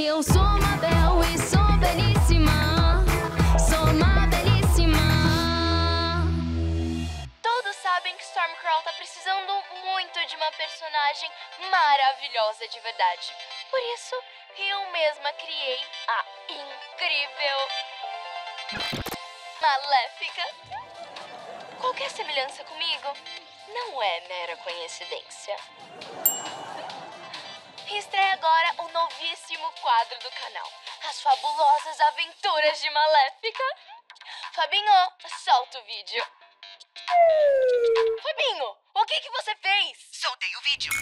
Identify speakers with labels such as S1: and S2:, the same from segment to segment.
S1: Eu sou Mabel e sou belíssima. Sou uma belíssima.
S2: Todos sabem que Stormcrawl tá precisando muito de uma personagem maravilhosa de verdade. Por isso, eu mesma criei a incrível Maléfica. Qualquer semelhança comigo não é mera coincidência. Estreia agora o novíssimo quadro do canal, As Fabulosas Aventuras de Maléfica. Fabinho, solta o vídeo. Fabinho, o que que você fez?
S3: Soltei o vídeo.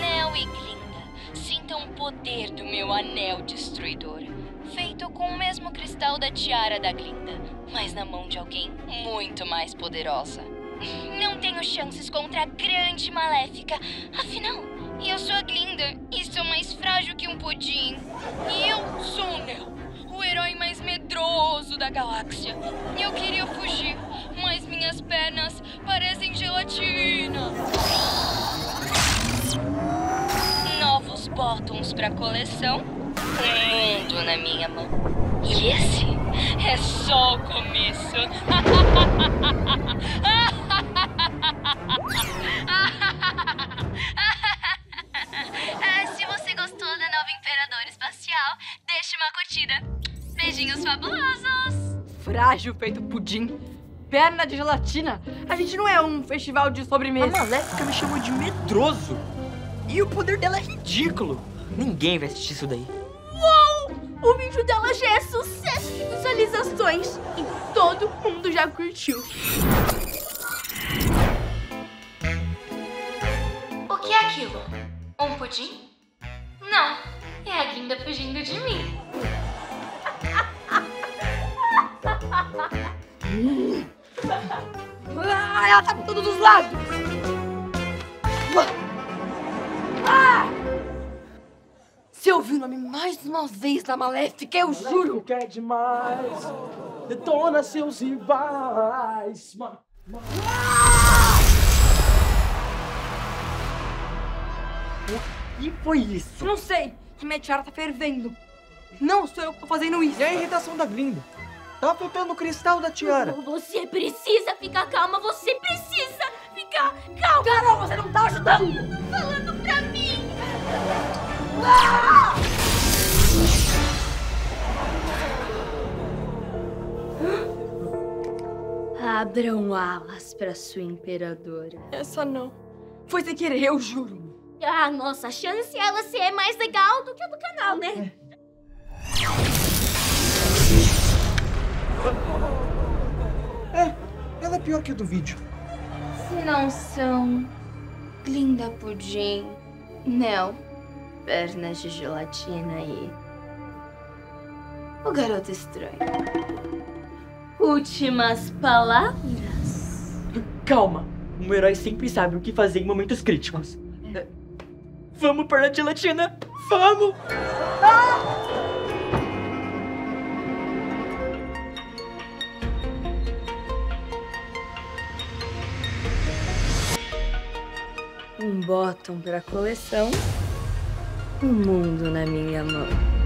S2: Nel e Glinda, sintam o poder do meu anel destruidor. Feito com o mesmo cristal da tiara da Glinda, mas na mão de alguém muito mais poderosa. Não tenho chances contra a grande maléfica. Afinal, eu sou a Glinda e sou mais frágil que um pudim. E eu sou o Nel, o herói mais medroso da galáxia. Eu queria fugir, mas minhas pernas parecem gelatina. Novos bottoms pra coleção. Um mundo na minha mão. E esse é só o começo. Espacial, deixe uma curtida. Beijinhos fabulosos!
S4: Frágil feito pudim. Perna de gelatina. A gente não é um festival de
S5: A
S4: sobremesa.
S5: Maléfica me chamou de medroso. E o poder dela é ridículo. Ninguém vai assistir isso daí.
S6: O vídeo dela já é sucesso de visualizações e todo mundo já curtiu.
S2: O que é aquilo? Um pudim? Não, é a Glinda fugindo de mim.
S4: Ah, ela tá por todos os lados. Ah! Se eu ouvir o nome mais uma vez da Maléfica, eu juro.
S7: Quer demais, detona seus rivais. Ma-
S5: E foi isso?
S4: Não sei. A minha tiara tá fervendo. Não sou eu que tô fazendo isso.
S5: E a irritação da Glinda? Tava faltando o cristal da tiara.
S6: Você precisa ficar calma, você precisa ficar calma.
S4: Carol, você não tá ajudando.
S6: Falando pra mim. Abram alas pra sua imperadora.
S4: Essa não. Foi sem querer, eu juro.
S6: A nossa chance é ela ser mais legal do que a do canal, né?
S5: É, ela é pior que a do vídeo.
S2: Se não são Glinda Pudim, Nel, pernas de gelatina e o garoto estranho. Últimas palavras?
S5: Calma. Um herói sempre sabe o que fazer em momentos críticos. Vamos para a gelatina? Vamos!
S2: Um bottom pra coleção, um mundo na minha mão.